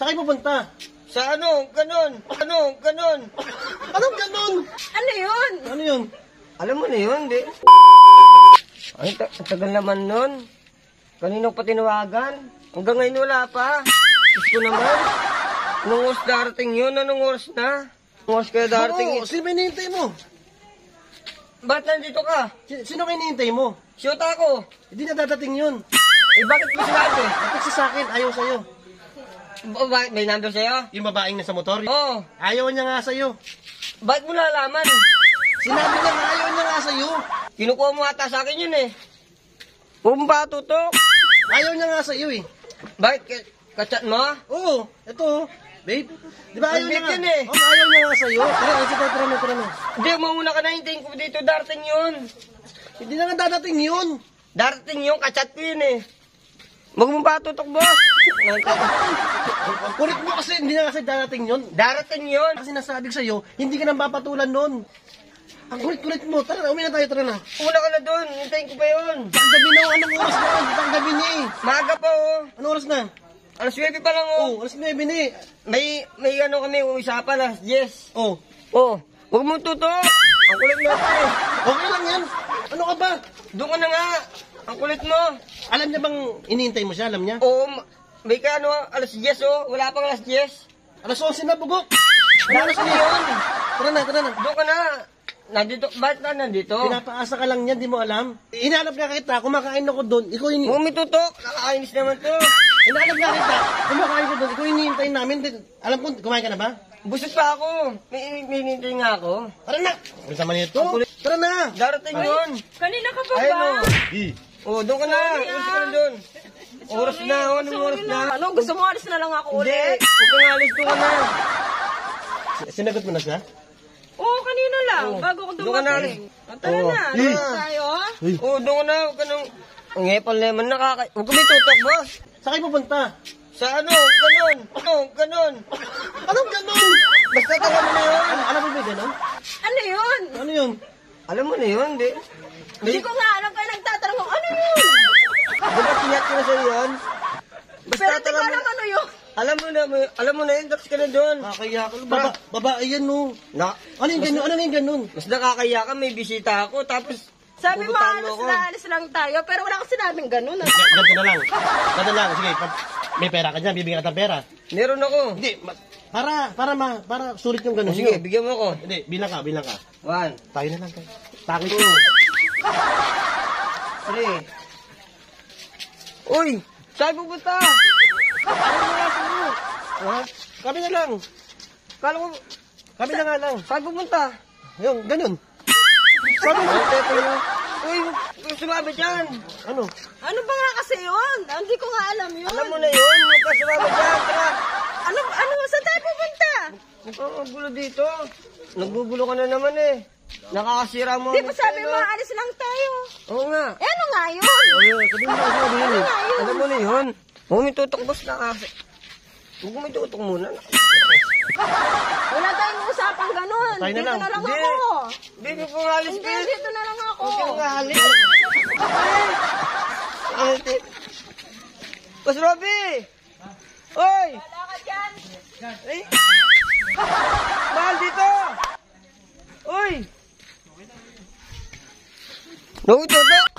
Saan kayo pupunta? Sa ano? Ganon. Ano? Ganon. Anong ganun? Ano yun? Ano yun? Alam mo na yun, di? Ay, ta- ang tagal naman nun. Kanino pa tinawagan? Hanggang ngayon wala pa. Ko naman. Anong oras darating yun? Anong oras na? Anong oras kaya darating Oo, yun? sino ba hinihintay mo? Ba't nandito ka? Si- Sino hinihintay mo? Shoot ako. Hindi na dadating yun. Eh, bakit mo sinabi? Kasi sa akin, ayaw sa'yo. Ba- bakit may number sa'yo? Yung babaeng nasa motor, Oo. ayaw niya nga sa'yo. Bakit mo nalaman? Sinabi niya nga, ayaw niya nga sa'yo. Kinukuha mo ata sa akin yun eh. Huwag mo pa tutok. Ayaw niya nga sa'yo eh. Bakit? Ka- Kachat mo? Oo, ito, babe. Di ba ayaw niya nga? yun eh. Oo, ayaw niya nga sa'yo. Tara, tara, tara, tara, tara, tara. Hindi, mauna ka na hintayin ko dito. Darating yun. Hindi na nga dadating yun. Darating yung kachat ko yun eh. Huwag mo pa tutok, boss. Ang kulit mo kasi, hindi na kasi dadating yun. Darating yun. Kasi nasabi ko sa'yo, hindi ka nang papatulan nun. Ang kulit-kulit mo. Tara na, umi na tayo, tara na. Una ka na doon. Hintayin ko pa yun. Panggabi na, anong oras na? Panggabi ni. Maaga pa oh. Anong oras na? Alas 9 pa lang oh. Oh, alas 9 ni. May, may ano kami, usapan alas 10. Oh, Oh, huwag mo tutok. Ang kulit mo eh. okay lang yan. Ano ka ba? Doon ka na nga. Ang kulit mo. Alam niya bang inihintay mo siya? Alam niya? Oo, may ka ano, alas 10 oh. Wala pang alas 10. Alas 11 na, bugok. Oras Darating na yun. Tara na, tara na. Doon ka na. Nandito, ba't na nandito? Pinapaasa ka lang yan, di mo alam. Inaanap nga kita, kumakain ako doon. Ikaw. Huwag may tutok. Nakakainis naman to. Inaanap nga kita, kumakain ko doon. Ikaw inihintay namin. Alam ko, kumain ka na ba? Busog pa ako. May, may hinintay nga ako. Tara na. Ano naman ito? Tara na. Darating yun. Kanina ka pa Ayun ba? oh. Oh, doon ka na. Ulis ka na doon. Oras na. oh, Anong oras na? Ano, gusto mo alis na lang ako Hindi. ulit? Huwag kang alis. Doon ka na. Sinagot mo na siya? Oo, kanina lang. Oo. Bago ko Doon ka na. dumating. Tara Oo. na. Alis tayo. Oh, doon ka na. Huwag ka nang... Ang ngepal naman nakaka... Huwag ka may tutok, boss. Saan kayo pupunta? Sa ano? Ganon. Ano? Ganon. Anong ganun? Basta taga mo na yun. Ano, alam mo ba ganun? Ano yun? Ano yun? Alam mo na yun, di? Hindi ko nga alam na sa'yo yun? Basta Pero di ko mo... alam ano yun. Alam mo na, alam mo na yun, tapos ka na doon. Nakakaya ka. Baba, babae yan, no. Na, Ano yung ganun? Ano yung ganun? mas nakakaya ka, may bisita ako, tapos Sabi mo, pupuntahan ako. na, alis lang tayo. Pero wala akong sinabing ganun. ah. Ganito na lang. Ganito lang. Sige, may pera ka dyan. Bibigyan ka ng pera. Meron ako. Hindi, ma- para, para, ma, para sulit yung ganun. Sige, bigyan mo ako. Hindi, bilang ka, bilang ka. One, Tayo na lang tayo. Takot ko. three. Uy! Saan pupunta? Ano sa'yo? Ha? Kami na lang. Kala ko, Kami na nga lang. saan pupunta? Yung, ganun. Sabi mo, mo. Uy, sumabit yan. Ano? Ano ba nga kasi yun? Hindi ko nga alam yun. Alam mo na yun, huwag ka sumabit yan. Tara. Ano, ano, saan tayo pupunta? Kang magulo dito. Nagbubulo ka na naman eh. Nakakasira mo. Di ba sabi ano. mo, alis lang tayo? Oo nga. Eh, ano nga yun? Ayun, sabi mo kasi ano yun eh. nga yun? Alam mo na yun. Huwag may tutok, boss, na kasi. Huwag may tutok muna. Wala tayong usapang ganun. Tayo na Dito lang. na lang ako. Hindi ko nga alis, Hindi, dito na lang ako. Huwag kang alis. Boss Robby! Oy! Wala ka dyan. Ay! 走走走